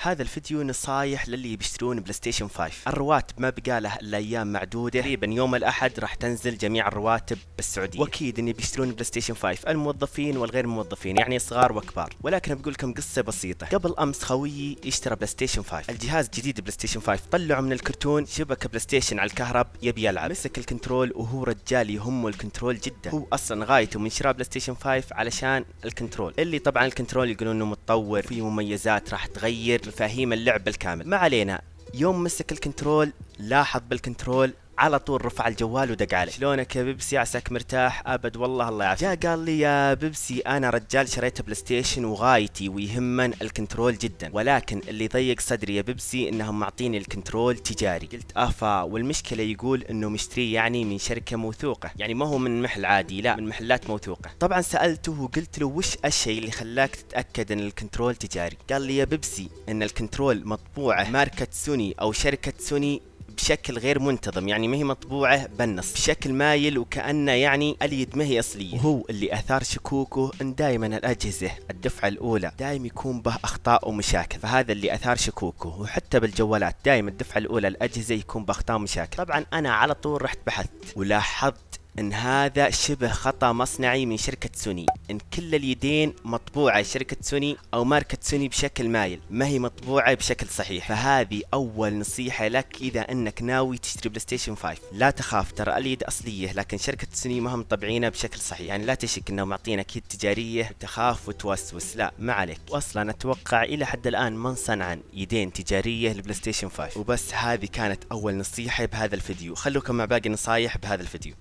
هذا الفيديو نصايح للي بيشترون بلاي ستيشن 5 الرواتب ما بقى له إلا أيام معدودة. تقريبا يوم الأحد راح تنزل جميع الرواتب بالسعودية. وأكيد إني بيشترون بلاي ستيشن 5 الموظفين والغير الموظفين يعني صغار وكبار. ولكن بقول لكم قصة بسيطة. قبل أمس خويي اشترى بلاي ستيشن 5 الجهاز جديد بلاي ستيشن 5 طلعه من الكرتون شبكة بلاي ستيشن على الكهرب يبي يلعب. مسك ال control وهو رجال يهمه ال control جدا. هو أصلا غايته من شراء بلاي ستيشن 5 علشان ال control. اللي طبعا ال control يقولون إنه متطور فيه مميزات راح تغير. مفاهيم اللعب بالكامل ما علينا. يوم مسك ال control لاحظ بال control على طول رفع الجوال ودق عليه. شلونك يا بيبسي؟ عساك مرتاح؟ أبد والله الله يعافيك. جاء قال لي يا بيبسي أنا رجال شريت بلاي ستيشن وغايتي ويهمن ال control جدا. ولكن اللي ضيق صدري يا بيبسي إنهم معطيني ال control تجاري. قلت أفا والمشكلة يقول إنه مشتري يعني من شركة موثوقة. يعني ما هو من محل عادي لا من محلات موثوقة. طبعا سألته وقلت له وش الشيء اللي خلاك تتأكد إن ال control تجاري؟ قال لي يا بيبسي إن ال control مطبوعة ماركة سوني أو شركة سوني بشكل غير منتظم يعني ما هي مطبوعة بالنص بشكل مايل وكأنه يعني اليد ما هي أصلية. وهو اللي أثار شكوكه أن دائما الأجهزة الدفعة الأولى دائما يكون به أخطاء ومشاكل فهذا اللي أثار شكوكه. وحتى بالجوالات دائما الدفعة الأولى الأجهزة يكون بأخطاء ومشاكل. طبعا أنا على طول رحت بحثت ولاحظت إن هذا شبه خطأ مصنعي من شركة سوني. إن كل اليدين مطبوعة شركة سوني أو ماركة سوني بشكل مايل ما هي مطبوعة بشكل صحيح. فهذه أول نصيحة لك إذا إنك ناوي تشتري بلاي ستيشن 5 لا تخاف ترى اليد أصلية لكن شركة سوني ما هم مطبعينها بشكل صحيح. يعني لا تشك إنهم معطينك يد تجارية وتخاف وتوسوس. لا ما عليك. واصلا أتوقع إلى حد الآن ما انصنعن يدين تجارية لبلاي ستيشن 5 وبس هذه كانت أول نصيحة بهذا الفيديو. خلوكم مع باقي النصايح بهذا الفيديو.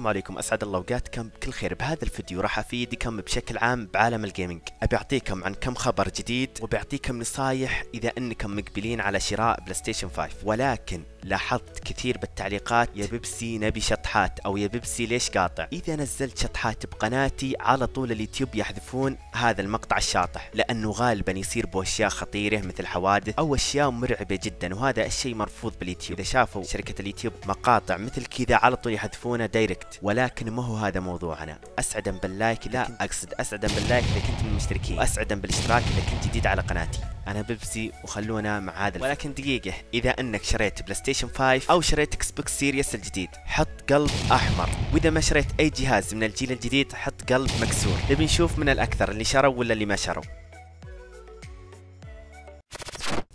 السلام عليكم. أسعد الله أوقاتكم. بكل خير بهذا الفيديو. راح أفيدكم بشكل عام بعالم ال gaming أبي أعطيكم عن كم خبر جديد وبيعطيكم نصايح إذا أنكم مقبلين على شراء بلاي ستيشن 5 ولكن لاحظت كثير بالتعليقات يا بيبسي نبي شطحات أو يا بيبسي ليش قاطع؟ إذا نزلت شطحات بقناتي على طول اليوتيوب يحذفون هذا المقطع الشاطح لأنه غالبا يصير بأشياء خطيرة مثل حوادث أو أشياء مرعبة جدا وهذا الشيء مرفوض باليوتيوب. إذا شافوا شركة اليوتيوب مقاطع مثل كذا على طول يحذفونها direct ولكن ما هو هذا موضوعنا. اسعدا باللايك لا. أقصد اسعدا بال like إذا كنت من المشتركين. واسعدا بالاشتراك إذا كنت جديد على قناتي. أنا بيبسي وخلونا مع هذا ولكن دقيقة. إذا إنك شريت بلاي ستيشن 5 أو شريت إكس بوكس سيريس الجديد حط قلب أحمر. وإذا ما شريت أي جهاز من الجيل الجديد حط قلب مكسور. نبي نشوف من الأكثر اللي شروا ولا اللي ما شروا.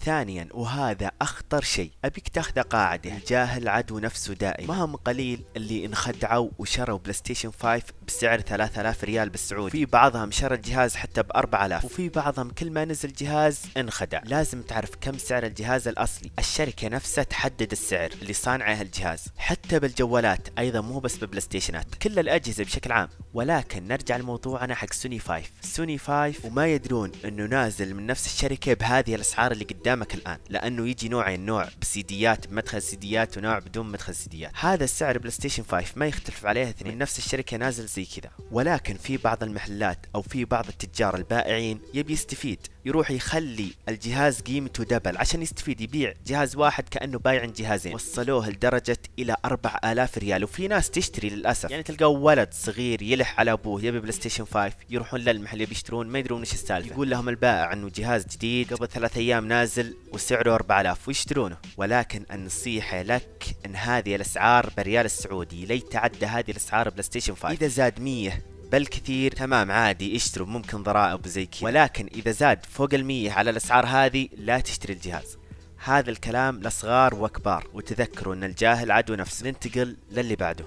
ثانيا وهذا أخطر شيء. أبيك تأخذ قاعدة. الجاهل عدو نفسه دائما ما هم قليل اللي انخدعوا وشروا بلاي ستيشن 5 بسعر 3000 ريال بالسعودي. في بعضهم شرى الجهاز حتى ب 4000 وفي بعضهم كل ما نزل جهاز انخدع. لازم تعرف كم سعر الجهاز الأصلي. الشركة نفسها تحدد السعر اللي صانعه الجهاز. حتى بالجوالات أيضا مو بس ببلاي ستيشنات كل الأجهزة بشكل عام. ولكن نرجع لموضوعنا حق سوني 5 سوني 5 وما يدرون إنه نازل من نفس الشركة بهذه الأسعار اللي قدامك الآن لأنه يجي نوعين نوع بسيديات بمدخل سيديات ونوع بدون مدخل سيديات. هذا السعر بلاي ستيشن 5 ما يختلف عليه اثنين نفس الشركة نازل زي كذا. ولكن في بعض المحلات أو في بعض التجار البائعين يبي يستفيد. يروح يخلي الجهاز قيمته double عشان يستفيد يبيع جهاز واحد كأنه بايع جهازين. وصلوه لدرجة إلى 4000 ريال. وفي ناس تشتري للأسف. يعني تلقى ولد صغير يلح على أبوه يبي بلاي ستيشن 5 يروحون للمحل يبي يشترون ما يدرون إيش السالفة. يقول لهم البائع إنه جهاز جديد. قبل ثلاث أيام نازل وسعره 4000 ويشترونه. ولكن النصيحة لك إن هذه الأسعار بريال السعودي لا يتعدى هذه الأسعار بلاي ستيشن 5 إذا زاد 100 بالكثير تمام عادي اشتروا ممكن ضرائب وزي كذا. ولكن إذا زاد فوق المية على الأسعار هذه لا تشتري الجهاز. هذا الكلام لصغار وكبار وتذكروا إن الجاهل عدو نفسه. ننتقل للي بعده.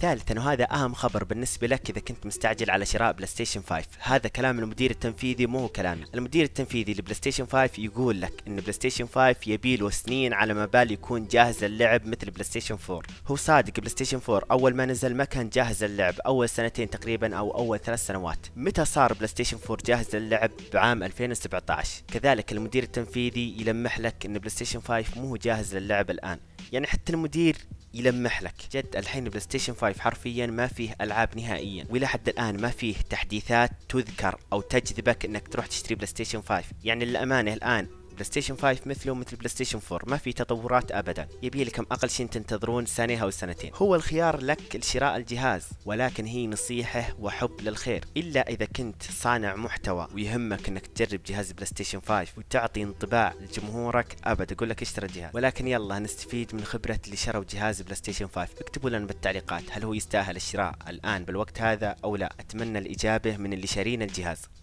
ثالثا وهذا أهم خبر بالنسبة لك إذا كنت مستعجل على شراء بلاي ستيشن 5 هذا كلام المدير التنفيذي مو كلامي المدير التنفيذي لبلاي ستيشن 5 يقول لك إن بلاي ستيشن 5 يبي له سنين على ما يكون جاهز للعب مثل بلاي ستيشن 4 هو صادق بلاي ستيشن 4 أول ما نزل ما كان جاهز للعب أول سنتين تقريبا أو أول ثلاث سنوات. متى صار بلاي ستيشن 4 جاهز للعب؟ بعام 2017 كذلك المدير التنفيذي يلمح لك إن بلاي ستيشن 5 مو جاهز للعب الآن. يعني حتى المدير يلمح لك. جد الحين بلاي ستيشن 5 حرفيا ما فيه ألعاب نهائيا وإلى حد الآن ما فيه تحديثات تذكر أو تجذبك إنك تروح تشتري بلاي ستيشن 5 يعني للأمانة الآن بلاي ستيشن 5 مثله مثل بلاي ستيشن 4 ما في تطورات ابدا. يبي لكم أقل شيء تنتظرون سنة أو سنتين. هو الخيار لك لشراء الجهاز ولكن هي نصيحة وحب للخير. إلا إذا كنت صانع محتوى ويهمك إنك تجرب جهاز بلاي ستيشن 5 وتعطي انطباع لجمهورك أبد أقول لك اشتري الجهاز. ولكن يلا نستفيد من خبرة اللي شروا جهاز بلاي ستيشن 5 اكتبوا لنا بالتعليقات هل هو يستاهل الشراء الآن بالوقت هذا أو لا. أتمنى الإجابة من اللي شارين الجهاز!